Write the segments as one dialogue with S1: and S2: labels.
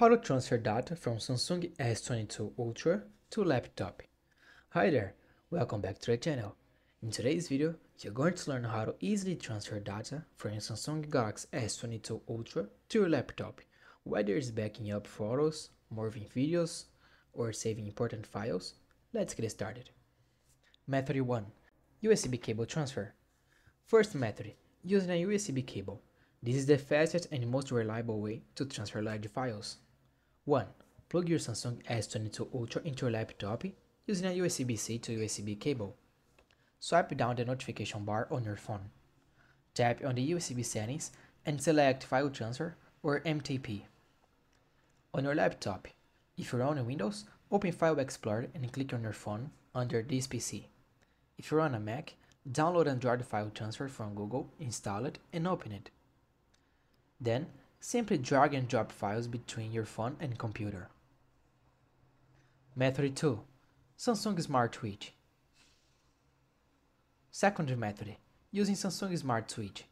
S1: How to transfer data from Samsung S22 Ultra to laptop. Hi there, welcome back to the channel. In today's video, you're going to learn how to easily transfer data from your Samsung Galaxy S22 Ultra to your laptop, whether it's backing up photos, moving videos, or saving important files. Let's get started. Method 1. USB cable transfer. First method, using a USB cable. This is the fastest and most reliable way to transfer large files. 1. Plug your Samsung S22 Ultra into your laptop using a USB-C to USB cable. Swipe down the notification bar on your phone. Tap on the USB settings and select File Transfer or MTP. On your laptop, if you're on Windows, open File Explorer and click on your phone under this PC. If you're on a Mac, download Android File Transfer from Google, install it, and open it. Then, simply drag and drop files between your phone and computer. Method 2. Samsung Smart Switch. Second method. Using Samsung Smart Switch.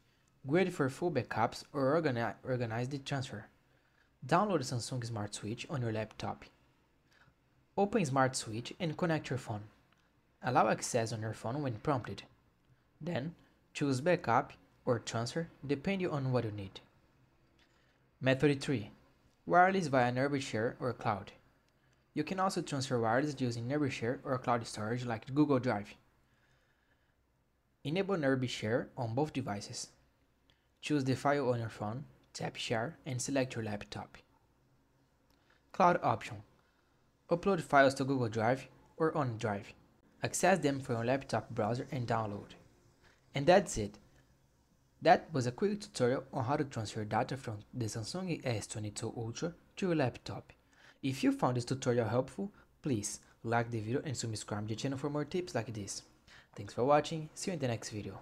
S1: Great for full backups or organi organize the transfer. Download Samsung Smart Switch on your laptop. Open Smart Switch and connect your phone. Allow access on your phone when prompted. Then, choose backup or transfer depending on what you need. Method 3. Wireless via Nearby Share or cloud. You can also transfer wireless using Nearby Share or cloud storage like Google Drive. Enable Nearby Share on both devices. Choose the file on your phone, tap Share, and select your laptop. Cloud option. Upload files to Google Drive or OneDrive. Access them from your laptop browser and download. And that's it. That was a quick tutorial on how to transfer data from the Samsung S22 Ultra to your laptop. If you found this tutorial helpful, please like the video and subscribe to the channel for more tips like this. Thanks for watching, see you in the next video.